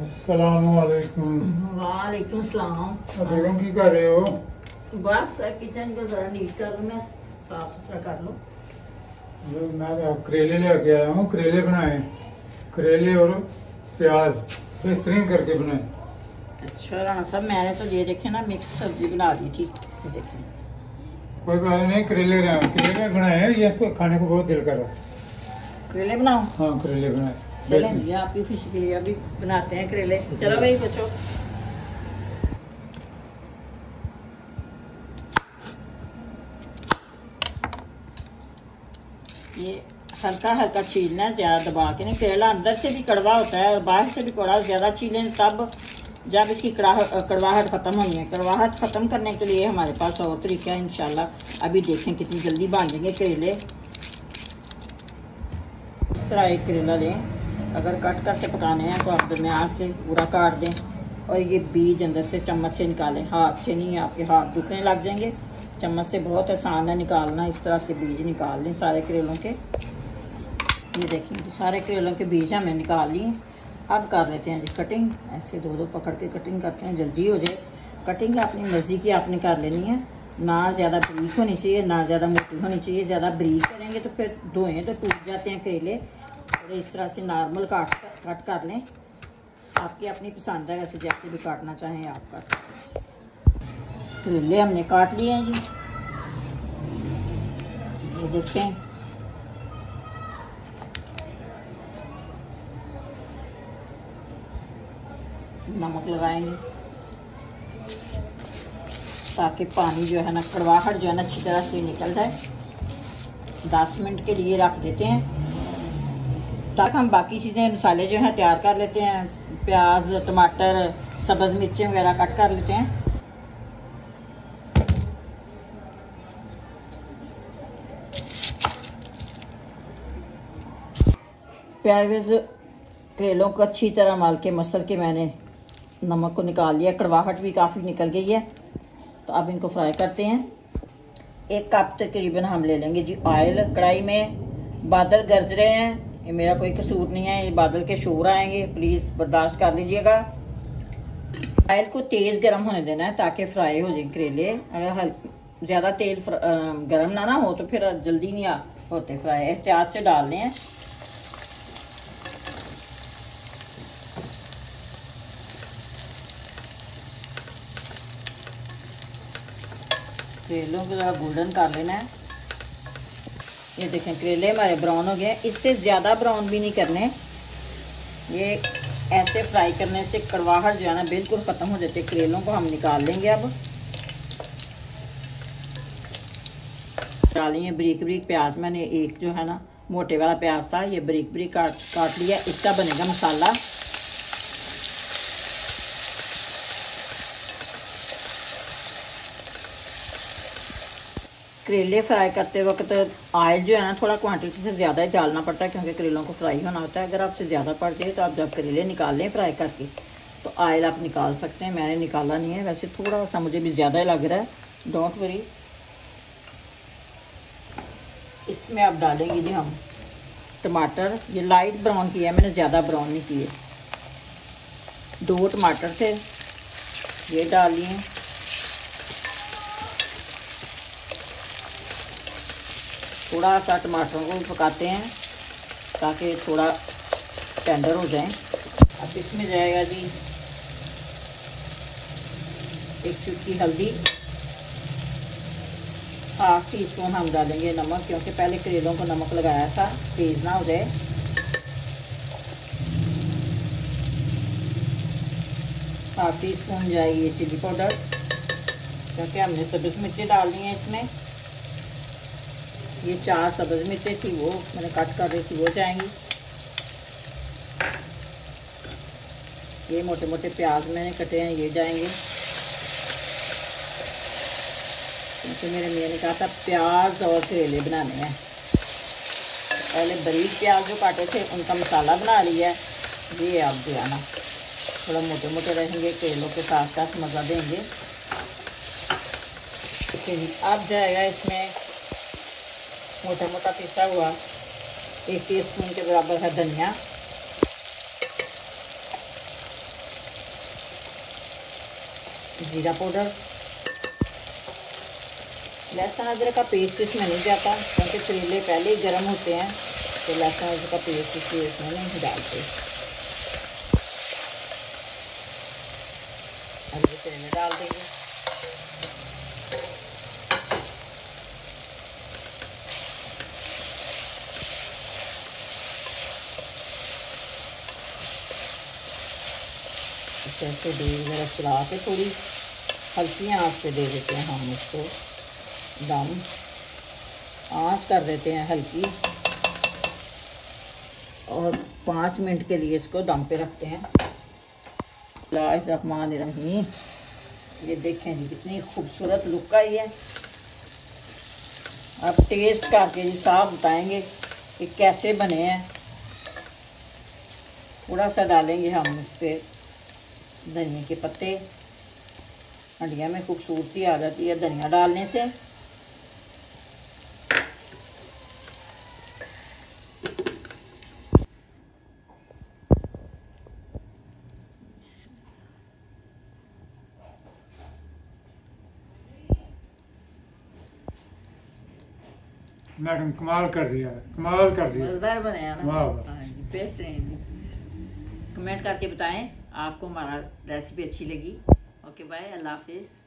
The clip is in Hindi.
असलाकुम वालेकुम सलाम। बेगम की कर रहे हो? बस किचन को जरा नीट कर लूँ मैं साफ़ सुथरा कर लूँ। मैं तो करेले लेके आया हूँ करेले बनाए। करेले और प्याज बेहतरीन करके बनाए। अच्छा राणा साहब मैंने तो ये देखे ना मिक्स सब्ज़ी बना दी थी। देखें। कोई बात नहीं करेले करेले बनाए ये खाने को बहुत दिल कर रहा है। करेले बनाओ हाँ करेले बनाए। चलें जी आपकी खुशी के लिए अभी बनाते हैं करेले। चलो भाई बच्चों ये हल्का हल्का छीलना है, ज़्यादा दबा के नहीं। करेला अंदर से भी कड़वा होता है और बाहर से भी कड़वा, ज़्यादा छीलें तब जब इसकी कड़वाहट ख़त्म होनी है। कड़वाहट ख़त्म करने के लिए हमारे पास और तरीका है, इंशाल्लाह। अभी देखें कितनी जल्दी जाएँगे करेले। इस तरह एक करेला लें। अगर कट करके पकाने हैं तो आप दरमियान से पूरा काट दें। और ये बीज अंदर से चम्मच से निकालें। हाथ से नहीं, आपके हाथ दुखने लग जाएँगे। चम्मच से बहुत आसान है निकालना। इस तरह से बीज निकाल लें सारे करेलों के। ये देखें सारे करेलों के बीज हमने निकाल लिए। अब कर लेते हैं जी कटिंग ऐसे दो दो पकड़ के कटिंग करते हैं, जल्दी हो जाए। कटिंग अपनी मर्ज़ी की आपने कर लेनी है। ना ज़्यादा बरीक होनी चाहिए, ना ज़्यादा मोटी होनी चाहिए। ज़्यादा बरीक करेंगे तो फिर धोएँ तो टूट जाते हैं करेले। और इस तरह से नॉर्मल काट कट कर लें। आपकी अपनी पसंद है, वैसे जैसे भी काटना चाहें आप काट करेले हमने काट लिए हैं जी। ये देखें। नमक लगाएँगे। ताकि पानी जो है ना, कड़वाहट जो है ना, अच्छी तरह से निकल जाए। दस मिनट के लिए रख देते हैं। ताकि हम बाकी चीज़ें, मसाले जो हैं, तैयार कर लेते हैं। प्याज, टमाटर, सब्ज़ मिर्चें वगैरह कट कर लेते हैं। प्याज करेलों को अच्छी तरह माल के, मसल के मैंने नमक को निकाल लिया। कड़वाहट भी काफ़ी निकल गई है। तो अब इनको फ्राई करते हैं। एक कप तकरीबन हम ले लेंगे जी ऑयल। कढ़ाई में बादल गरज रहे हैं। ये मेरा कोई कसूर नहीं है, ये बादल के शोर आएँगे। प्लीज़ बर्दाश्त कर लीजिएगा। ऑयल को तेज़ गर्म होने देना है ताकि फ्राई हो जाए करेले। अगर हल, ज़्यादा तेल गर्म ना ना हो तो फिर जल्दी नहीं होते फ्राई एहतियात से डालने हैं। करेलों को ज़रा गोल्डन कर लेना है। ये देखें, करेले हमारे ब्राउन हो गए। इससे ज़्यादा ब्राउन भी नहीं करने। ये ऐसे फ्राई करने से कड़वाहट जो है ना, बिल्कुल ख़त्म हो जाते करेलों को हम निकाल लेंगे अब। डालिए बरीक बरीक प्याज। मैंने एक जो है ना, मोटे वाला प्याज था, ये बरीक बरीक काट काट लिया। इसका बनेगा मसाला। करेले फ्राई करते वक्त ऑयल जो है ना, थोड़ा क्वांटिटी से ज़्यादा ही डालना पड़ता है, क्योंकि करेलों को फ्राई होना होता है। अगर आपसे ज़्यादा पड़ जाए तो आप जब करेले निकाल लें फ्राई करके तो ऑयल आप निकाल सकते हैं। मैंने निकाला नहीं है, वैसे थोड़ा सा मुझे भी ज़्यादा ही लग रहा है। डोंट वरी इसमें आप डालेंगे जी हम टमाटर। ये लाइट ब्राउन किया है, मैंने ज़्यादा ब्राउन नहीं किए। दो टमाटर थे, ये डाल थोड़ा सा टमाटरों को पकाते हैं, ताकि थोड़ा टेंडर हो जाए। अब इसमें जाएगा जी, एक चुटकी हल्दी हाफ़ टी स्पून हम डालेंगे नमक, क्योंकि पहले करेलों को नमक लगाया था, तेज़ ना हो जाए। हाफ़ टी स्पून जाएगी चिली पाउडर क्योंकि हमने सब्ज़ मिर्ची डालनी है इसमें। ये चार सब्ज़ मिर्चें थी, वो मैंने कट कर रही थी, वो जाएँगी। ये मोटे मोटे प्याज मैंने कटे हैं, ये जाएँगे। क्योंकि मेरे मियाँ ने कहा था, प्याज और करेले बनाने हैं। पहले बरीक प्याज जो काटे थे, उनका मसाला बना लिया है। ये आप जो है। ना थोड़ा मोटे मोटे रहेंगे करेलों के साथ साथ मज़ा देंगे। अब जाएगा इसमें मोटा मोटा पीसा हुआ. एक टीस्पून के बराबर है धनिया. जीरा पाउडर. लहसुन अदरक का पेस्ट इसमें नहीं जाता, क्योंकि करेले पहले ही गर्म होते हैं तो लहसुन अदरक का पेस्ट इसलिए इसमें नहीं डालते. अब ये करेले डाल देंगे. ऐसे दूर वगैरह चला के थोड़ी हल्की आँच पे दे देते हैं हम इसको दम आँच कर देते हैं हल्की। और पाँच मिनट के लिए इसको दम पे रखते हैं। रहमान रहीम। ये देखें जी, कितनी खूबसूरत लुक आई है अब टेस्ट करके जी साफ़ बताएँगे कि कैसे बने हैं। थोड़ा सा डालेंगे हम इस पर धनिया के पत्ते। हंडिया में खूबसूरती आ जाती है धनिया डालने से। मैडम कमाल कर दिया कमाल कर दिया मज़ेदार बने ना। वाह। हाँ कमेंट करके बताएँ। आपको हमारा रेसिपी अच्छी लगी। ओके बाय अल्लाह हाफिज़.